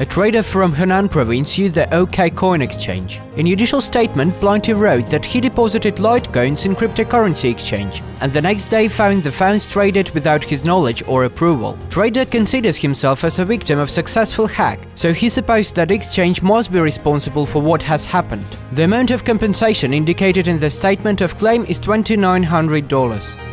a trader from Henan province used the OkCoin Exchange. In judicial statement, Blanty wrote that he deposited Litecoins in cryptocurrency exchange, and the next day found the funds traded without his knowledge or approval. Trader considers himself as a victim of successful hack, so he supposed that exchange must be responsible for what has happened. The amount of compensation indicated in the statement of claim is $2,900.